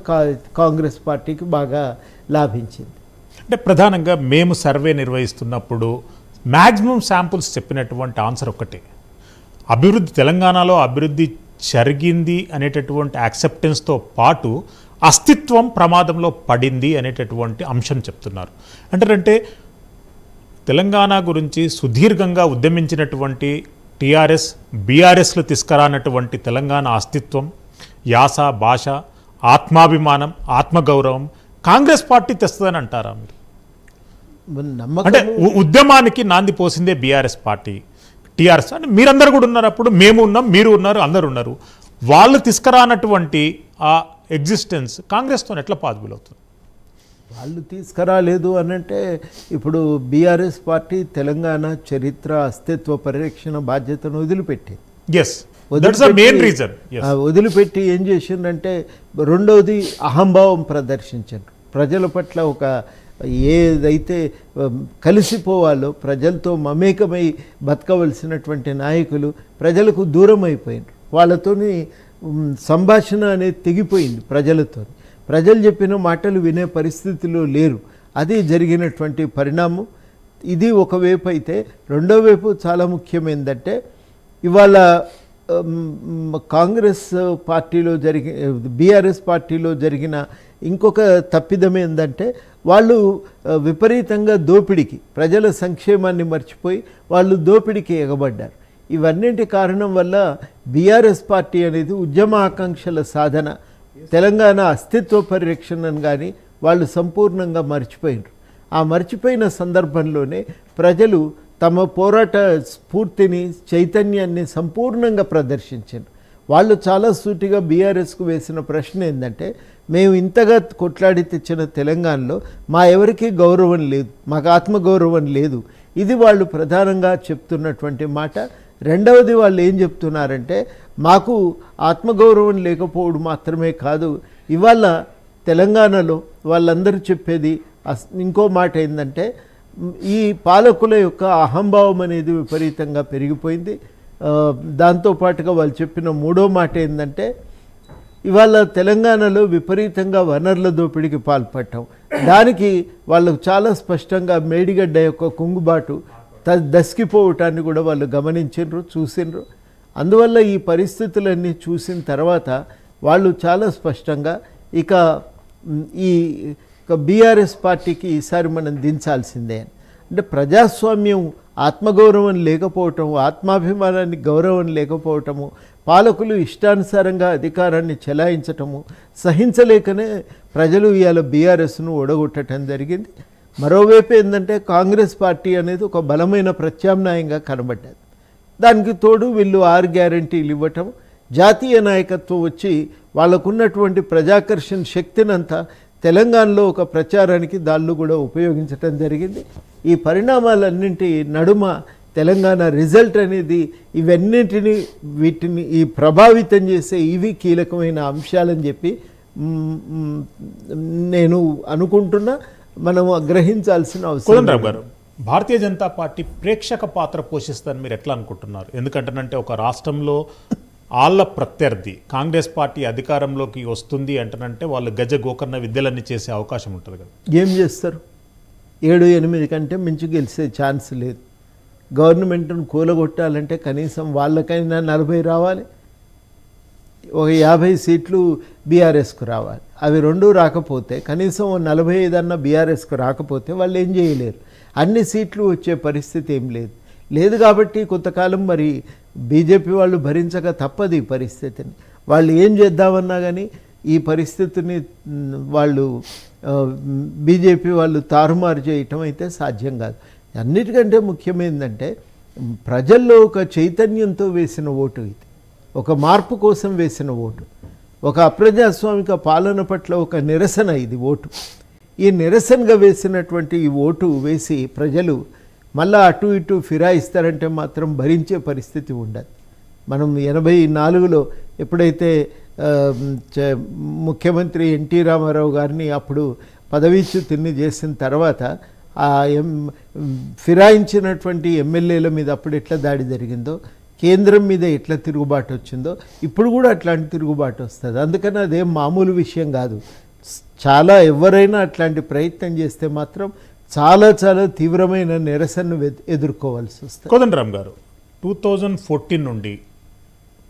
కా- కాంగ్రెస్ పార్టీకి బాగా లాభించింది. అంటే ప్రధానంగా మేము సర్వే నిర్వహిస్తున్నప్పుడు మ్యాక్సిమం శాంపుల్స్ చెప్పినటువంటి ఆన్సర్ ఒకటే అభివృద్ధి తెలంగాణలో అభివృద్ధి జరిగింది అనేటటువంటి యాక్సెప్టెన్స్తో పాటు అస్తిత్వం ప్రమాదంలో పడింది అనేటటువంటి అంశం చెప్తున్నారు. అంటారంటే తెలంగాణ గురించి సుదీర్ఘంగా ఉద్యమించినటువంటి టీఆర్ఎస్ బీఆర్ఎస్లు తీసుకురానటువంటి తెలంగాణ అస్తిత్వం యాస భాష ఆత్మాభిమానం ఆత్మగౌరవం కాంగ్రెస్ పార్టీ తెస్తుందని అంటారా మీరు? అంటే ఉద్యమానికి నాంది పోసిందే బీఆర్ఎస్ పార్టీ టీఆర్ఎస్. అంటే మీరందరూ కూడా ఉన్నారు అప్పుడు మేము ఉన్నాం మీరు ఉన్నారు అందరు ఉన్నారు. వాళ్ళు తీసుకురానటువంటి ఆ ఎగ్జిస్టెన్స్ కాంగ్రెస్తో ఎట్లా పాసిబుల్ అవుతుంది? వాళ్ళు తీసుకురాలేదు అనంటే ఇప్పుడు బీఆర్ఎస్ పార్టీ తెలంగాణ చరిత్ర అస్తిత్వ పరిరక్షణ బాధ్యతను వదిలిపెట్టింది. ఎస్ వదిలిపెట్టి ఏం చేసిందంటే రెండవది అహంభావం ప్రదర్శించారు ప్రజల పట్ల ఒక ఏదైతే కలిసిపోవాలో ప్రజలతో మమేకమై బతకవలసినటువంటి నాయకులు ప్రజలకు దూరం అయిపోయినారు వాళ్ళతోని సంభాషణ అనేది తెగిపోయింది ప్రజలతో ప్రజలు చెప్పిన మాటలు వినే పరిస్థితిలో లేరు. అది జరిగినటువంటి పరిణామం. ఇది ఒకవైపు అయితే రెండో వైపు చాలా ముఖ్యమైనదంటే ఇవాళ కాంగ్రెస్ పార్టీలో జరిగి బీఆర్ఎస్ పార్టీలో జరిగిన ఇంకొక తప్పిదం ఏంటంటే వాళ్ళు విపరీతంగా దోపిడికి ప్రజల సంక్షేమాన్ని మర్చిపోయి వాళ్ళు దోపిడికి ఎగబడ్డారు. ఇవన్నింటి కారణం వల్ల బీఆర్ఎస్ పార్టీ అనేది ఉద్యమ ఆకాంక్షల సాధన తెలంగాణ అస్తిత్వ పరిరక్షణను కానీ వాళ్ళు సంపూర్ణంగా మర్చిపోయినారు. ఆ మర్చిపోయిన సందర్భంలోనే ప్రజలు తమ పోరాట స్ఫూర్తిని చైతన్యాన్ని సంపూర్ణంగా ప్రదర్శించారు. వాళ్ళు చాలా సూటిగా బీఆర్ఎస్కు వేసిన ప్రశ్న ఏంటంటే మేము ఇంతగా కొట్లాడి తెచ్చిన తెలంగాణలో మా ఎవరికీ గౌరవం లేదు మాకు ఆత్మగౌరవం లేదు. ఇది వాళ్ళు ప్రధానంగా చెప్తున్నటువంటి మాట. రెండవది వాళ్ళు ఏం చెప్తున్నారంటే మాకు ఆత్మగౌరవం లేకపోవడం మాత్రమే కాదు ఇవాళ తెలంగాణలో వాళ్ళందరూ చెప్పేది ఇంకో మాట ఏంటంటే ఈ పాలకుల యొక్క అహంభావం అనేది విపరీతంగా పెరిగిపోయింది. దాంతోపాటుగా వాళ్ళు చెప్పిన మూడో మాట ఏంటంటే ఇవాళ తెలంగాణలో విపరీతంగా వనరుల దోపిడీకి పాల్పడటం దానికి వాళ్ళకు చాలా స్పష్టంగా మేడిగడ్డ యొక్క కుంగుబాటు త దసికిపోవటాన్ని కూడా వాళ్ళు గమనించిండ్రు చూసిండ్రు అందువల్ల ఈ పరిస్థితులన్నీ చూసిన తర్వాత వాళ్ళు చాలా స్పష్టంగా ఇక ఈ ఇక బీఆర్ఎస్ పార్టీకి ఈసారి మనం దించాల్సిందే. అంటే ప్రజాస్వామ్యం ఆత్మగౌరవం లేకపోవటం ఆత్మాభిమానాన్ని గౌరవం లేకపోవటము పాలకులు ఇష్టానుసారంగా అధికారాన్ని చెలాయించటము సహించలేకనే ప్రజలు ఇవాళ బీఆర్ఎస్ను ఓడగొట్టడం జరిగింది. మరోవైపు ఏంటంటే కాంగ్రెస్ పార్టీ అనేది ఒక బలమైన ప్రత్యామ్నాయంగా కనబడ్డది. దానికి తోడు వీళ్ళు ఆరు గ్యారంటీలు ఇవ్వటం జాతీయ నాయకత్వం వచ్చి వాళ్ళకున్నటువంటి ప్రజాకర్షణ శక్తినంతా తెలంగాణలో ఒక ప్రచారానికి దాళ్ళు కూడా ఉపయోగించటం జరిగింది. ఈ పరిణామాలన్నింటి నడుమ తెలంగాణ రిజల్ట్ అనేది ఇవన్నింటినీ వీటిని ఈ ప్రభావితం చేసే ఇవి కీలకమైన అంశాలని చెప్పి నేను అనుకుంటున్నా. మనం గ్రహించాల్సిన అవసరం గారు భారతీయ జనతా పార్టీ ప్రేక్షక పాత్ర పోషిస్తుందని మీరు ఎట్లా అనుకుంటున్నారు? ఎందుకంటేనంటే ఒక రాష్ట్రంలో వాళ్ళ ప్రత్యర్థి కాంగ్రెస్ పార్టీ అధికారంలోకి వస్తుంది అంటనంటే వాళ్ళు గజ గోకర్ణ విద్యలన్నీ చేసే అవకాశం ఉంటుంది కదా. ఏం చేస్తారు? ఏడు ఎనిమిది కంటే మించి గెలిచే ఛాన్స్ లేదు. గవర్నమెంట్ను కూలగొట్టాలంటే కనీసం వాళ్ళకైనా నలభై రావాలి. ఒక యాభై సీట్లు బీఆర్ఎస్కు రావాలి. అవి రెండు రాకపోతే కనీసం ఓ నలభై ఐదు అన్న బీఆర్ఎస్కు రాకపోతే వాళ్ళు ఏం చేయలేరు. అన్ని సీట్లు వచ్చే పరిస్థితి ఏం లేదు. లేదు కాబట్టి కొంతకాలం మరి బీజేపీ వాళ్ళు భరించక తప్పదు ఈ పరిస్థితిని. వాళ్ళు ఏం చేద్దామన్నా కానీ ఈ పరిస్థితిని వాళ్ళు బీజేపీ వాళ్ళు తారుమారు చేయటం అయితే సాధ్యం కాదు. అన్నిటికంటే ముఖ్యమైందంటే ప్రజల్లో ఒక చైతన్యంతో వేసిన ఓటు ఇది. ఒక మార్పు కోసం వేసిన ఓటు. ఒక అప్రజాస్వామిక పాలన పట్ల ఒక నిరసన ఇది ఓటు. ఈ నిరసనగా వేసినటువంటి ఈ ఓటు వేసి ప్రజలు మళ్ళీ అటు ఇటు ఫిరాయిస్తారంటే మాత్రం భరించే పరిస్థితి ఉండదు. మనం ఎనభై నాలుగులో ఎప్పుడైతే ముఖ్యమంత్రి ఎన్టీ రామారావు గారిని అప్పుడు పదవీచ్యుతిని చేసిన తర్వాత ఆ ఎం ఫిరాయించినటువంటి ఎమ్మెల్యేల మీద అప్పుడు ఎట్లా దాడి జరిగిందో కేంద్రం మీద ఎట్లా తిరుగుబాటు వచ్చిందో ఇప్పుడు కూడా అట్లాంటి తిరుగుబాటు వస్తుంది. అందుకని అదేం మామూలు విషయం కాదు. చాలా ఎవరైనా అట్లాంటి ప్రయత్నం చేస్తే మాత్రం చాలా చాలా తీవ్రమైన నిరసనను ఎదు- ఎదుర్కోవాల్సి వస్తుంది. కోదండరామ్ గారు టూ థౌజండ్ ఫోర్టీన్ నుండి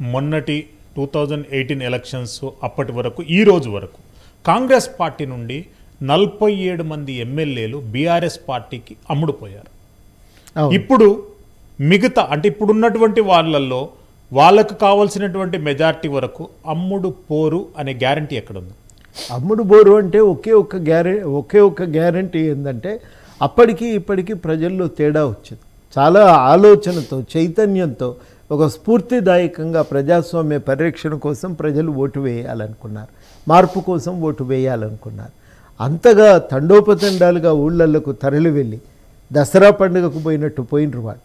మొన్నటి టూ థౌజండ్ ఎయిటీన్ ఎలక్షన్స్ అప్పటి వరకు ఈ రోజు వరకు కాంగ్రెస్ పార్టీ నుండి నలభై ఏడు మంది ఎమ్మెల్యేలు బీఆర్ఎస్ పార్టీకి అమ్ముడుపోయారు. ఇప్పుడు మిగతా అంటే ఇప్పుడు ఉన్నటువంటి వాళ్ళల్లో వాళ్ళకు కావాల్సినటువంటి మెజారిటీ వరకు అమ్ముడు పోరు అనే గ్యారంటీ ఎక్కడుంది? అమ్ముడు బోరు అంటే ఒకే ఒక్క గ్యారె ఒకే ఒక్క గ్యారంటీ ఏంటంటే అప్పటికి ఇప్పటికీ ప్రజల్లో తేడా వచ్చింది. చాలా ఆలోచనతో చైతన్యంతో ఒక స్ఫూర్తిదాయకంగా ప్రజాస్వామ్య పరిరక్షణ కోసం ప్రజలు ఓటు వేయాలనుకున్నారు. మార్పు కోసం ఓటు వేయాలనుకున్నారు. అంతగా తండోపతండాలుగా ఊళ్ళకు తరలి వెళ్ళి దసరా పండుగకు పోయినట్టు పోయినరు వాళ్ళు.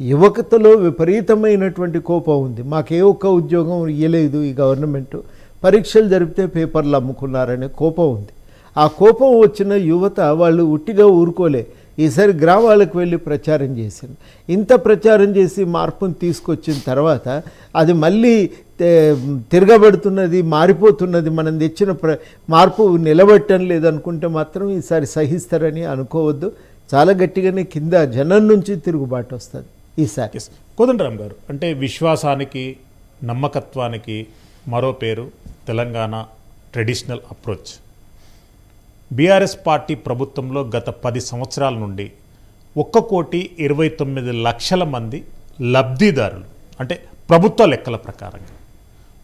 యువకతలో విపరీతమైనటువంటి కోపం ఉంది. మాకే ఒక్క ఉద్యోగం ఇవ్వలేదు ఈ గవర్నమెంటు. పరీక్షలు జరిపితే పేపర్లు అమ్ముకున్నారనే కోపం ఉంది. ఆ కోపం వచ్చిన యువత వాళ్ళు ఉట్టిగా ఊరుకోలే. ఈసారి గ్రామాలకు వెళ్ళి ప్రచారం చేసింది. ఇంత ప్రచారం చేసి మార్పును తీసుకొచ్చిన తర్వాత అది మళ్ళీ తిరగబడుతున్నది మారిపోతున్నది మనం తెచ్చిన ప్ర మార్పు నిలబెట్టడం లేదనుకుంటే మాత్రం ఈసారి సహిస్తారని అనుకోవద్దు. చాలా గట్టిగానే కింద జనం నుంచి తిరుగుబాటు వస్తుంది. ఈసారి. కోదండరామ్ గారు అంటే విశ్వాసానికి నమ్మకత్వానికి మరో పేరు Telangana traditional approach. BRS party ప్రభుత్వంలో గత పది సంవత్సరాల నుండి ఒక్క కోటి ఇరవై తొమ్మిది లక్షల మంది లబ్ధిదారులు అంటే ప్రభుత్వ లెక్కల ప్రకారంగా.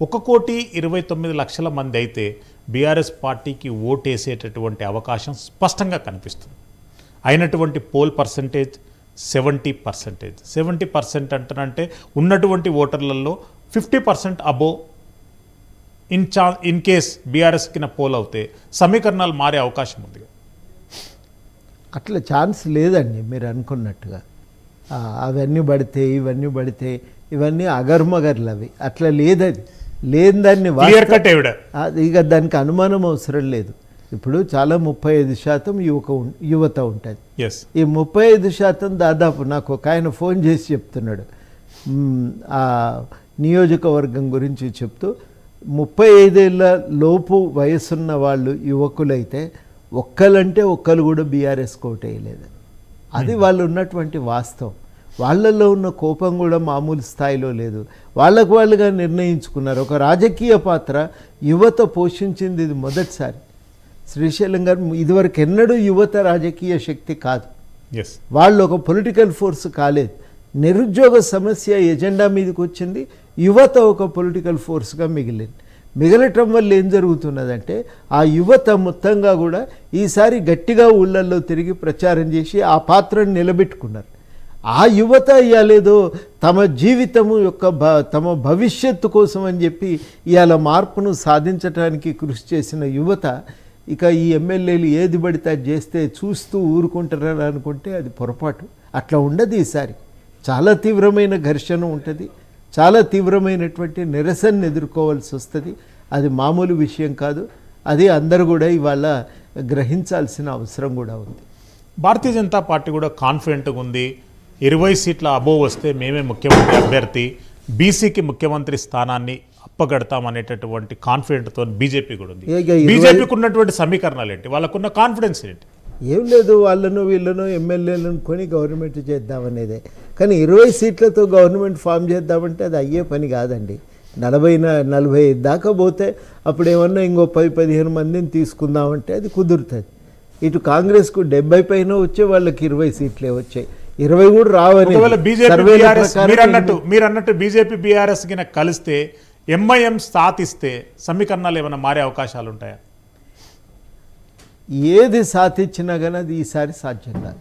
ఒక కోటి ఇరవై తొమ్మిది లక్షల మంది అయితే బీఆర్ఎస్ పార్టీకి ఓటేసేటటువంటి అవకాశం స్పష్టంగా కనిపిస్తుంది. అయినటువంటి poll percentage seventy percentage. Seventy percent అంటనంటే ఉన్నటువంటి ఓటర్లలో ఫిఫ్టీ పర్సెంట్ అబోవ్ ఇన్ చా ఇన్ కేస్ బీఆర్ఎస్ కింద పోల్ అవుతే సమీకరణాలు మారే అవకాశం ఉంది. అట్లా ఛాన్స్ లేదండి మీరు అనుకున్నట్టుగా. అవన్నీ పడితే ఇవన్నీ పడితే ఇవన్నీ అగర్మగర్లు అవి అట్లా లేదది లేని దాన్ని ఇక దానికి అనుమానం అవసరం లేదు. ఇప్పుడు చాలా ముప్పై ఐదు శాతం యువక యువత ఉంటుంది. ఈ ముప్పై ఐదు శాతం దాదాపు నాకు ఒక ఆయన ఫోన్ చేసి చెప్తున్నాడు. ఆ నియోజకవర్గం గురించి చెప్తూ ముప్పై ఐదేళ్ళ లోపు వయసున్న వాళ్ళు యువకులైతే ఒక్కలంటే ఒక్కరు కూడా బీఆర్ఎస్ కోటేయలేదు. అది వాళ్ళు ఉన్నటువంటి వాస్తవం. వాళ్ళల్లో ఉన్న కోపం కూడా మామూలు స్థాయిలో లేదు. వాళ్ళకు వాళ్ళుగా నిర్ణయించుకున్నారు. ఒక రాజకీయ పాత్ర యువత పోషించింది ఇది మొదటిసారి. శ్రీశైలం గారు ఇదివరకు ఎన్నడూ యువత రాజకీయ శక్తి కాదు. వాళ్ళు ఒక పొలిటికల్ ఫోర్స్ కాలేదు. నిరుద్యోగ సమస్య ఎజెండా మీదకి వచ్చింది. యువత ఒక పొలిటికల్ ఫోర్స్గా మిగిలింది. మిగలటం వల్ల ఏం జరుగుతున్నదంటే ఆ యువత మొత్తంగా కూడా ఈసారి గట్టిగా ఊళ్ళల్లో తిరిగి ప్రచారం చేసి ఆ పాత్రను నిలబెట్టుకున్నారు. ఆ యువత ఇవ్వలేదో తమ జీవితము యొక్క భ తమ భవిష్యత్తు కోసం అని చెప్పి ఇవాళ మార్పును సాధించడానికి కృషి చేసిన యువత ఇక ఈ ఎమ్మెల్యేలు ఏది పడితే చేస్తే చూస్తూ ఊరుకుంటారని అనుకుంటే అది పొరపాటు. అట్లా ఉండదు ఈసారి. చాలా తీవ్రమైన ఘర్షణ ఉంటుంది. చాలా తీవ్రమైనటువంటి నిరసనను ఎదుర్కోవాల్సి వస్తుంది. అది మామూలు విషయం కాదు. అది అందరూ కూడా ఇవాళ గ్రహించాల్సిన అవసరం కూడా ఉంది. భారతీయ జనతా పార్టీ కూడా కాన్ఫిడెంట్గా ఉంది. ఇరవై సీట్ల అబోవ్ వస్తే మేమే ముఖ్యమంత్రి అభ్యర్థి. బీసీకి ముఖ్యమంత్రి స్థానాన్ని అప్పగడతామనేటటువంటి కాన్ఫిడెంట్తో బీజేపీ కూడా ఉంది. బీజేపీకి ఉన్నటువంటి సమీకరణాలు ఏంటి వాళ్ళకున్న కాన్ఫిడెన్స్ ఏంటి? ఏం లేదు వాళ్ళను వీళ్ళను ఎమ్మెల్యేలను కొని గవర్నమెంట్ చేద్దామనేదే. కానీ ఇరవై సీట్లతో గవర్నమెంట్ ఫామ్ చేద్దామంటే అది అయ్యే పని కాదండి. నలభై నలభై దాకా పోతే అప్పుడు ఏమన్నా ఇంకో పది పదిహేను మందిని తీసుకుందామంటే అది కుదురుతుంది. ఇటు కాంగ్రెస్కు డెబ్బై పైన వచ్చే వాళ్ళకి ఇరవై సీట్లే వచ్చాయి. ఇరవై కూడా రావని అన్నట్టు మీరు అన్నట్టు బీజేపీ బీఆర్ఎస్ కింద కలిస్తే ఎంఐఎం సాతిస్తే సమీకరణాలు ఏమైనా మారే అవకాశాలు ఉంటాయా? ఏది సాధించినా కానీ అది ఈసారి సాధ్యం కాదు.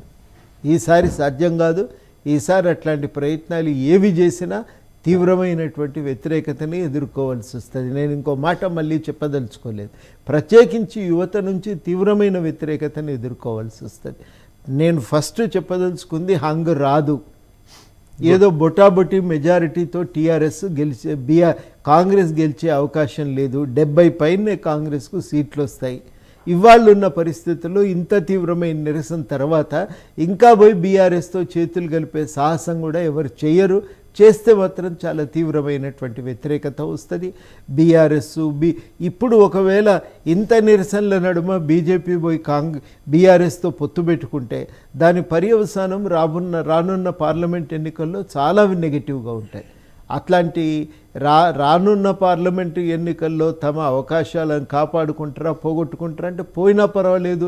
ఈసారి సాధ్యం కాదు. ఈసారి అట్లాంటి ప్రయత్నాలు ఏవి చేసినా తీవ్రమైనటువంటి వ్యతిరేకతని ఎదుర్కోవాల్సి వస్తుంది. నేను ఇంకో మాట మళ్ళీ చెప్పదలుచుకోలేదు. ప్రత్యేకించి యువత నుంచి తీవ్రమైన వ్యతిరేకతను ఎదుర్కోవాల్సి వస్తుంది. నేను ఫస్ట్ చెప్పదలుచుకుంది హంగ్ రాదు. ఏదో బొటాబొటి మెజారిటీతో టీఆర్ఎస్ గెలిచే బిఆర్ కాంగ్రెస్ గెలిచే అవకాశం లేదు. డెబ్బై పైనే కాంగ్రెస్కు సీట్లు వస్తాయి. ఇవాళ ఉన్న పరిస్థితుల్లో ఇంత తీవ్రమైన నిరసన తర్వాత ఇంకా పోయి బీఆర్ఎస్తో చేతులు కలిపే సాహసం కూడా ఎవరు చేయరు. చేస్తే మాత్రం చాలా తీవ్రమైనటువంటి వ్యతిరేకత వస్తుంది. బీఆర్ఎస్ బి ఇప్పుడు ఒకవేళ ఇంత నిరసనల నడుమ బీజేపీ పోయి కాంగ్ బీఆర్ఎస్తో పొత్తు పెట్టుకుంటే దాని పర్యవసానం రాబున్న రానున్న పార్లమెంట్ ఎన్నికల్లో చాలా నెగిటివ్గా ఉంటాయి. అట్లాంటి రా రానున్న పార్లమెంటు ఎన్నికల్లో తమ అవకాశాలను కాపాడుకుంటారా పోగొట్టుకుంటారా అంటే పోయినా పర్వాలేదు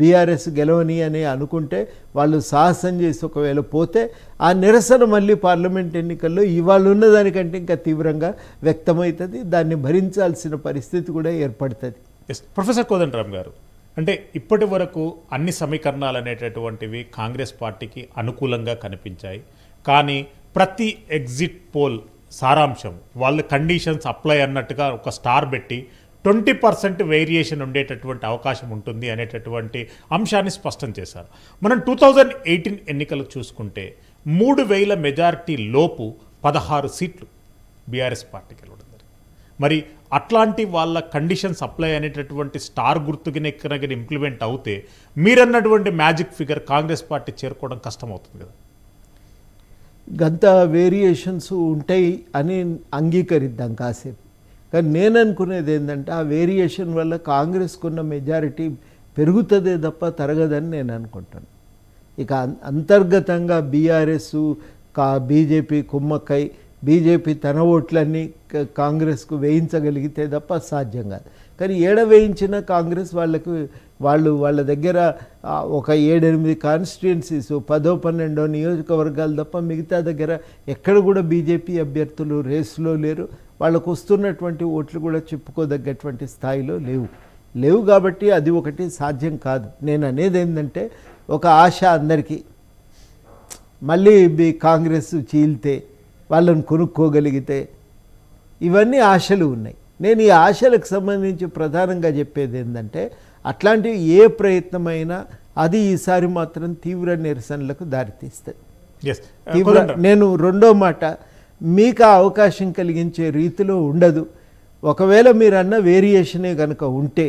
బీఆర్ఎస్ గెలవని అని అనుకుంటే వాళ్ళు సాహసం చేసి ఒకవేళ పోతే ఆ నిరసన మళ్ళీ పార్లమెంట్ ఎన్నికల్లో ఇవాళ ఉన్నదానికంటే ఇంకా తీవ్రంగా వ్యక్తమవుతుంది. దాన్ని భరించాల్సిన పరిస్థితి కూడా ఏర్పడుతుంది. ఎస్ ప్రొఫెసర్ కోదండరామ్ గారు అంటే ఇప్పటి వరకు అన్ని సమీకరణాలు అనేటటువంటివి కాంగ్రెస్ పార్టీకి అనుకూలంగా కనిపించాయి. కానీ ప్రతి ఎగ్జిట్ పోల్ సారాంశం వాళ్ళ కండిషన్స్ అప్లై అన్నట్టుగా ఒక స్టార్ పెట్టి ట్వంటీ పర్సెంట్ వేరియేషన్ ఉండేటటువంటి అవకాశం ఉంటుంది అనేటటువంటి అంశాన్ని స్పష్టం చేశారు. మనం టూ థౌజండ్ ఎయిటీన్ ఎన్నికలు చూసుకుంటే మూడు వేల మెజారిటీ లోపు పదహారు సీట్లు బీఆర్ఎస్ పార్టీకి వెళ్ళడం మరి అట్లాంటి వాళ్ళ కండిషన్స్ అప్లై అనేటటువంటి స్టార్ గుర్తుకిన ఎక్కడికి ఇంప్లిమెంట్ అవుతే మీరన్నటువంటి మ్యాజిక్ ఫిగర్ కాంగ్రెస్ పార్టీ చేరుకోవడం కష్టం అవుతుంది కదా. గంత వేరియేషన్స్ ఉంటాయి అని అంగీకరిద్దాం కాసేపు. కానీ నేను అనుకునేది ఏంటంటే ఆ వేరియేషన్ వల్ల కాంగ్రెస్కున్న మెజారిటీ పెరుగుతుందే తప్ప తరగదని నేను అనుకుంటాను ఇక అం- అంతర్గతంగా బీఆర్ఎస్ కా బీజేపీ కుమ్మక్కై బీజేపీ తన ఓట్లన్నీ కాంగ్రెస్కు వేయించగలిగితే తప్ప సాధ్యం కాదు. కానీ ఏడవేయించిన కాంగ్రెస్ వాళ్ళకు వాళ్ళు వాళ్ళ దగ్గర ఒక ఏడెనిమిది కాన్స్టిట్యున్సీస్ పదో పన్నెండో నియోజకవర్గాలు తప్ప మిగతా దగ్గర ఎక్కడ కూడా బీజేపీ అభ్యర్థులు రేసులో లేరు. వాళ్ళకు వస్తున్నటువంటి ఓట్లు కూడా చెప్పుకోదగ్గటువంటి స్థాయిలో లేవు. లేవు కాబట్టి అది ఒకటి సాధ్యం కాదు. నేను అనేది ఏంటంటే ఒక ఆశ అందరికీ. మళ్ళీ మీ కాంగ్రెస్ చీల్తే వాళ్ళని కొనుక్కోగలిగితే ఇవన్నీ ఆశలు ఉన్నాయి. నేను ఈ ఆశలకు సంబంధించి ప్రధానంగా చెప్పేది ఏంటంటే అట్లాంటివి ఏ ప్రయత్నమైనా అది ఈసారి మాత్రం తీవ్ర నిరసనలకు దారితీస్తుంది. ఎస్ తీవ్ర నేను రెండో మాట మీకు ఆ అవకాశం కలిగించే రీతిలో ఉండదు. ఒకవేళ మీరు అన్న వేరియేషనే కనుక ఉంటే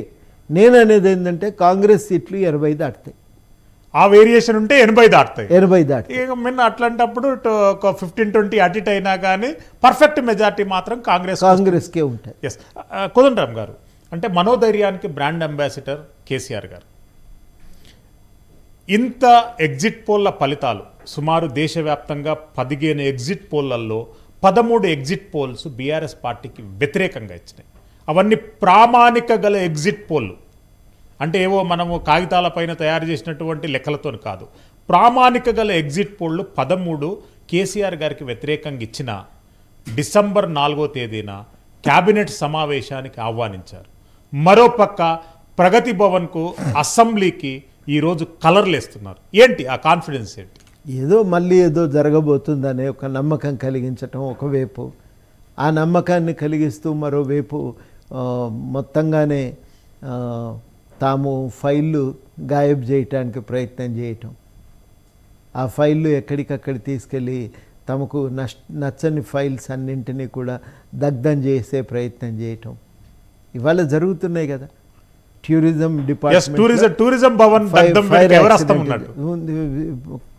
నేను అనేది ఏంటంటే కాంగ్రెస్ సీట్లు ఎనభై దాటుతాయి ఆ వేరియేషన్ ఉంటే ఎనభై దాటుతాయి. ఎనభై దాటుతాయి. ఇక మిన్న అట్లాంటప్పుడు ఒక ఫిఫ్టీన్ ట్వంటీ అటు ఇటు అయినా కానీ పర్ఫెక్ట్ మెజారిటీ మాత్రం కాంగ్రెస్ కాంగ్రెస్కే ఉంటాయి. ఎస్ కోదండరామ్ గారు అంటే మనోధైర్యానికి బ్రాండ్ అంబాసిడర్ కేసీఆర్ గారు. ఇంత ఎగ్జిట్ పోల్ల ఫలితాలు సుమారు దేశవ్యాప్తంగా పదిహేను ఎగ్జిట్ పోల్లలో పదమూడు ఎగ్జిట్ పోల్స్ బీఆర్ఎస్ పార్టీకి వ్యతిరేకంగా ఇచ్చినాయి. అవన్నీ ప్రామాణిక గల ఎగ్జిట్ పోల్లు అంటే ఏవో మనము కాగితాలపైన తయారు చేసినటువంటి లెక్కలతో కాదు. ప్రామాణిక గల ఎగ్జిట్ పోల్లు పదమూడు కేసీఆర్ గారికి వ్యతిరేకంగా ఇచ్చిన డిసెంబర్ నాలుగో తేదీన క్యాబినెట్ సమావేశానికి ఆహ్వానించారు. మరోపక్క ప్రగతి భవన్కు అసెంబ్లీకి ఈరోజు కలర్లు వేస్తున్నారు ఏంటి ఆ కాన్ఫిడెన్స్ ఏంటి? ఏదో మళ్ళీ ఏదో జరగబోతుందనే ఒక నమ్మకం కలిగించటం ఒకవైపు ఆ నమ్మకాన్ని కలిగిస్తూ మరోవైపు మొత్తంగానే తాము ఫైళ్ళు గాయబ్ చేయటానికి ప్రయత్నం చేయటం. ఆ ఫైళ్ళు ఎక్కడికక్కడ తీసుకెళ్ళి తమకు నష్ నచ్చని ఫైల్స్ అన్నింటినీ కూడా దగ్ధం చేసే ప్రయత్నం చేయటం. ఇవాళ జరుగుతున్నాయి కదా. Tourism department tourism tourism Bhavan.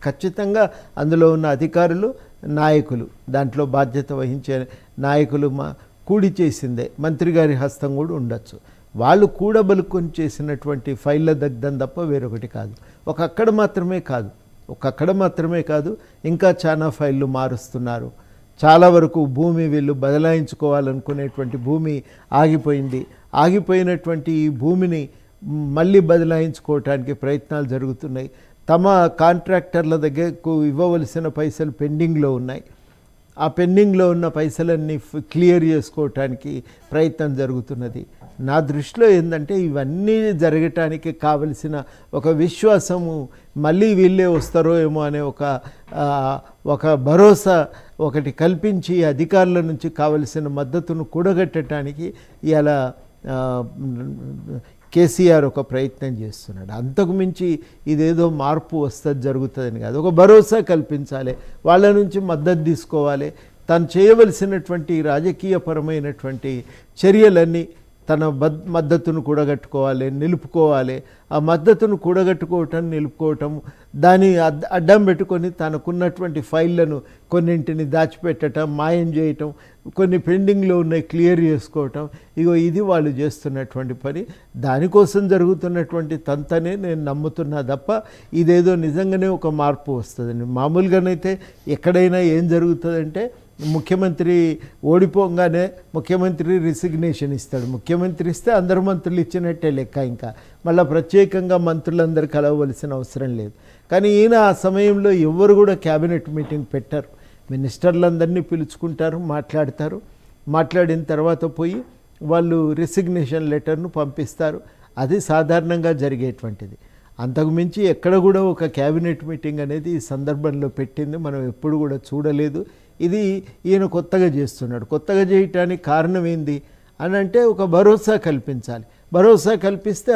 ఖచ్చితంగా అందులో ఉన్న అధికారులు నాయకులు దాంట్లో బాధ్యత వహించే నాయకులు మా కూడి చేసిందే. మంత్రి గారి హస్తం కూడా ఉండొచ్చు. వాళ్ళు కూడబలుకొని చేసినటువంటి ఫైళ్ళ దగ్ధం తప్ప వేరొకటి కాదు. ఒక అక్కడ మాత్రమే కాదు. ఒక అక్కడ మాత్రమే కాదు. ఇంకా చాలా ఫైళ్ళు మారుస్తున్నారు. చాలా వరకు భూమి వీళ్ళు బదలాయించుకోవాలనుకునేటువంటి భూమి ఆగిపోయింది. ఆగిపోయినటువంటి ఈ భూమిని మళ్ళీ బదలాయించుకోవటానికి ప్రయత్నాలు జరుగుతున్నాయి. తమ కాంట్రాక్టర్ల దగ్గరకు ఇవ్వవలసిన పైసలు పెండింగ్లో ఉన్నాయి. ఆ పెండింగ్లో ఉన్న పైసలన్నీ క్లియర్ చేసుకోవటానికి ప్రయత్నం జరుగుతున్నది. నా దృష్టిలో ఏంటంటే ఇవన్నీ జరగటానికి కావలసిన ఒక విశ్వాసము మళ్ళీ వీళ్ళే వస్తారో ఏమో అనే ఒక ఒక భరోసా ఒకటి కల్పించి అధికారుల నుంచి కావలసిన మద్దతును కూడగట్టడానికి ఇలా కేసీఆర్ ఒక ప్రయత్నం చేస్తున్నాడు. అంతకు మించి ఇదేదో మార్పు వస్తుంది జరుగుతుందని కాదు. ఒక భరోసా కల్పించాలి. వాళ్ళ నుంచి మద్దతు తీసుకోవాలి. తను చేయవలసినటువంటి రాజకీయపరమైనటువంటి చర్యలన్నీ తన బద్ మద్దతును కూడగట్టుకోవాలి నిలుపుకోవాలి. ఆ మద్దతును కూడగట్టుకోవటం నిలుపుకోవటం దాని అడ్డం పెట్టుకొని తనకున్నటువంటి ఫైళ్ళను కొన్నింటిని దాచిపెట్టడం మాయం చేయటం కొన్ని పెండింగ్లో ఉన్నాయి క్లియర్ చేసుకోవటం ఇగో ఇది వాళ్ళు చేస్తున్నటువంటి పని. దానికోసం జరుగుతున్నటువంటి తంతనే నేను నమ్ముతున్నా తప్ప ఇదేదో నిజంగానే ఒక మార్పు వస్తుందండి. మామూలుగానైతే ఎక్కడైనా ఏం జరుగుతుందంటే ముఖ్యమంత్రి ఓడిపోగానే ముఖ్యమంత్రి రిసిగ్నేషన్ ఇస్తాడు. ముఖ్యమంత్రి ఇస్తే అందరు మంత్రులు ఇచ్చినట్టే లెక్క ఇంకా. మళ్ళీ ప్రత్యేకంగా మంత్రులందరూ కలవవలసిన అవసరం లేదు. కానీ ఈయన ఆ సమయంలో ఎవరు కూడా క్యాబినెట్ మీటింగ్ పెట్టారు. మినిస్టర్లందరినీ పిలుచుకుంటారు మాట్లాడతారు. మాట్లాడిన తర్వాత పోయి వాళ్ళు రిసిగ్నేషన్ లెటర్ను పంపిస్తారు. అది సాధారణంగా జరిగేటువంటిది. అంతకుమించి ఎక్కడ కూడా ఒక క్యాబినెట్ మీటింగ్ అనేది ఈ సందర్భంలో పెట్టింది మనం ఎప్పుడు కూడా చూడలేదు. ఇది ఈయన కొత్తగా చేస్తున్నాడు. కొత్తగా చేయటానికి కారణం ఏంది? అని అంటే ఒక భరోసా కల్పించాలి. భరోసా కల్పిస్తే